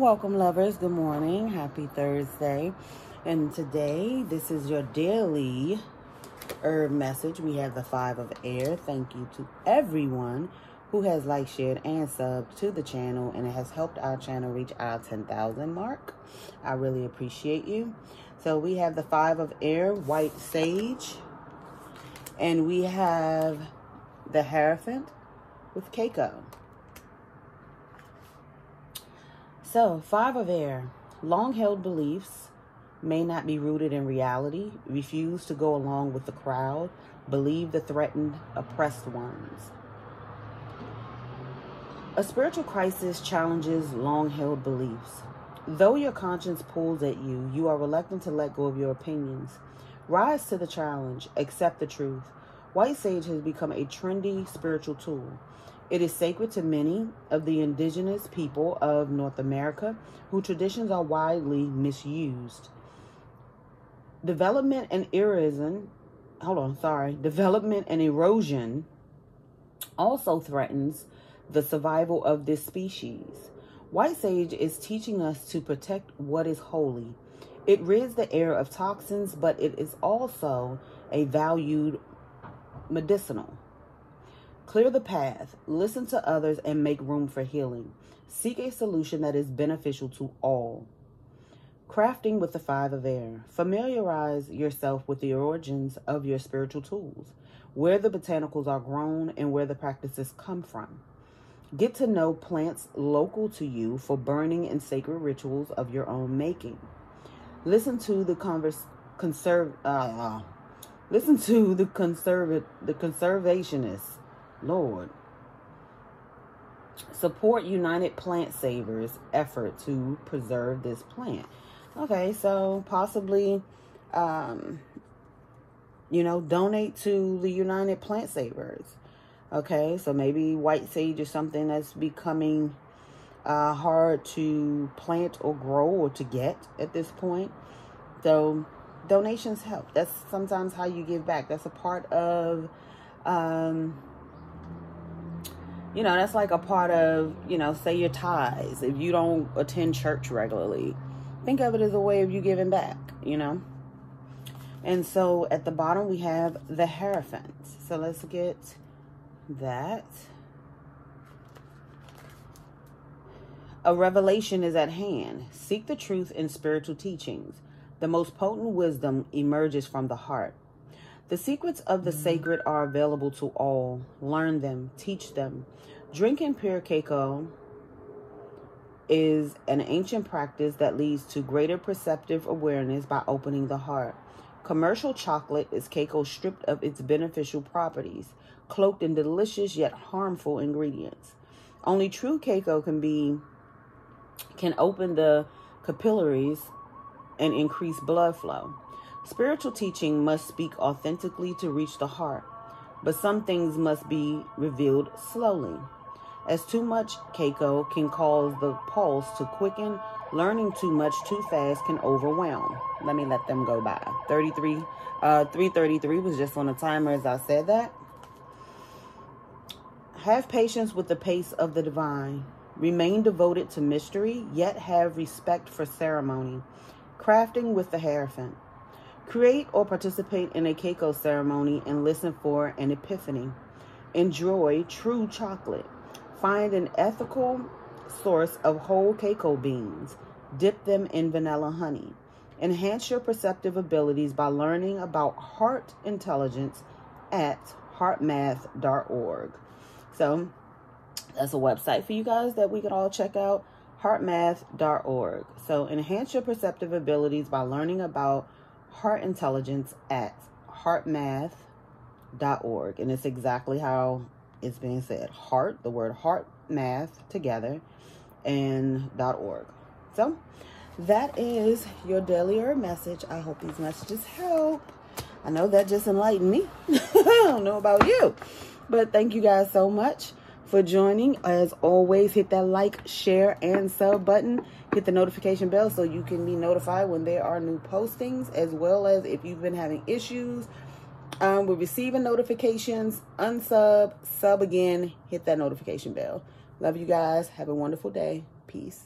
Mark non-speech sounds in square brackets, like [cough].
Welcome, lovers. Good morning. Happy Thursday. And today, this is your daily herb message. We have the five of air. Thank you to everyone who has liked, shared, and subbed to the channel, and it has helped our channel reach our 10,000 mark. I really appreciate you. So, we have the five of air, white sage, and we have the Hierophant with cacao. So, five of air. Long held beliefs may not be rooted in reality. Refuse to go along with the crowd. Believe the threatened, oppressed ones. A spiritual crisis challenges long held beliefs. Though your conscience pulls at you, you are reluctant to let go of your opinions. Rise to the challenge, accept the truth. White sage has become a trendy spiritual tool. It is sacred to many of the indigenous people of North America whose traditions are widely misused. Development and erosion, hold on, sorry, development and erosion also threatens the survival of this species. White sage is teaching us to protect what is holy. It rids the air of toxins, but it is also a valued medicinal. Clear the path, listen to others, and make room for healing. Seek a solution that is beneficial to all. Crafting with the five of air. Familiarize yourself with the origins of your spiritual tools, where the botanicals are grown, and where the practices come from. Get to know plants local to you for burning and sacred rituals of your own making. Listen to the converse, conserve, uh, listen to the conserva- the conservationists Lord. Support United Plant Savers effort to preserve this plant. Okay, so possibly, um, you know, donate to the United Plant Savers. Okay, so maybe white sage is something that's becoming uh, hard to plant or grow or to get at this point. So donations help. That's sometimes how you give back. That's a part of um, you know, that's like a part of, you know, say your tithes. If you don't attend church regularly, think of it as a way of you giving back, you know. And so at the bottom we have the Hierophant. So let's get that. A revelation is at hand. Seek the truth in spiritual teachings. The most potent wisdom emerges from the heart. The secrets of the mm-hmm. sacred are available to all. Learn them, teach them. Drinking pure cacao is an ancient practice that leads to greater perceptive awareness by opening the heart. Commercial chocolate is cacao stripped of its beneficial properties, cloaked in delicious yet harmful ingredients. Only true cacao can be can open the capillaries and increase blood flow. Spiritual teaching must speak authentically to reach the heart, but some things must be revealed slowly. As too much cacao can cause the pulse to quicken, learning too much too fast can overwhelm. Let me let them go by. 33, uh, 333 was just on the timer as I said that. Have patience with the pace of the divine. Remain devoted to mystery, yet have respect for ceremony. Crafting with the Hierophant. Create or participate in a cacao ceremony and listen for an epiphany. Enjoy true chocolate. Find an ethical source of whole cacao beans. Dip them in vanilla honey. Enhance your perceptive abilities by learning about heart intelligence at heartmath.org. So that's a website for you guys that we can all check out heartmath.org. So enhance your perceptive abilities by learning about heart intelligence at heartmath.org. And it's exactly how it's being said. Heart, the word heart math together, and dot .org. So that is your daily herb message. I hope these messages help. I know that just enlightened me. [laughs] I don't know about you. But thank you guys so much for joining. As always, hit that like, share, and sub button. Hit the notification bell so you can be notified when there are new postings, as well as if you've been having issues um, with receiving notifications, unsub, sub again, hit that notification bell. Love you guys. Have a wonderful day. Peace.